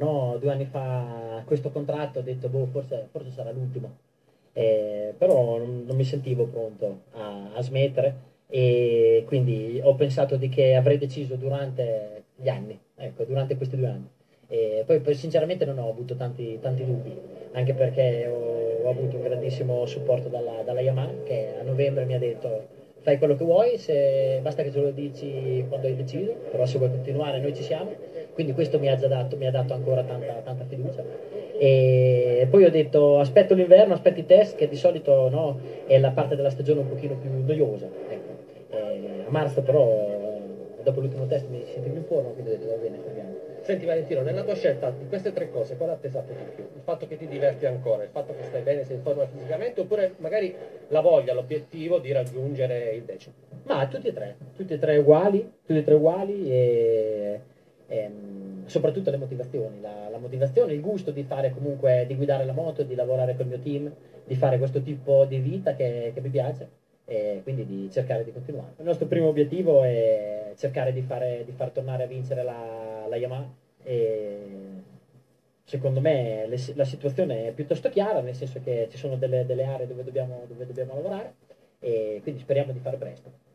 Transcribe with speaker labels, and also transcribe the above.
Speaker 1: no, due anni fa questo contratto ho detto boh, forse, forse sarà l'ultimo, eh, però non, non, mi sentivo pronto a, a, smettere e quindi ho pensato di che avrei deciso durante gli anni, ecco, durante questi due anni. E poi, poi sinceramente non ho avuto tanti, tanti dubbi, anche perché ho, ho, avuto un grandissimo supporto dalla, dalla Yamaha che a novembre mi ha detto fai quello che vuoi, se, basta che ce lo dici quando hai deciso, però se vuoi continuare noi ci siamo, quindi questo mi ha già dato, ha dato ancora tanta, tanta, fiducia. E poi ho detto aspetto l'inverno, aspetto i test, che di solito no, è la parte della stagione un pochino più noiosa. Ecco. a marzo però, dopo l'ultimo test mi sentivo in forma, quindi ho detto va bene, fermiamo.
Speaker 2: Senti Valentino, nella tua scelta di queste tre cose, quale ha pesato di più? Il fatto che ti diverti ancora, il fatto che stai bene, sei in forma fisicamente, oppure magari la voglia, l'obiettivo di raggiungere il decimo?
Speaker 1: Ma tutti e tre, tutti e tre uguali, tutti e tre uguali e, e ehm, soprattutto le motivazioni, la, la, motivazione, il gusto di fare comunque, di guidare la moto, di lavorare col mio team, di fare questo tipo di vita che, che mi piace e quindi di cercare di continuare. Il nostro primo obiettivo è cercare di, fare, di far tornare a vincere la, la Yamaha e secondo me le, la situazione è piuttosto chiara, nel senso che ci sono delle, delle aree dove dobbiamo, dove dobbiamo lavorare e quindi speriamo di fare presto.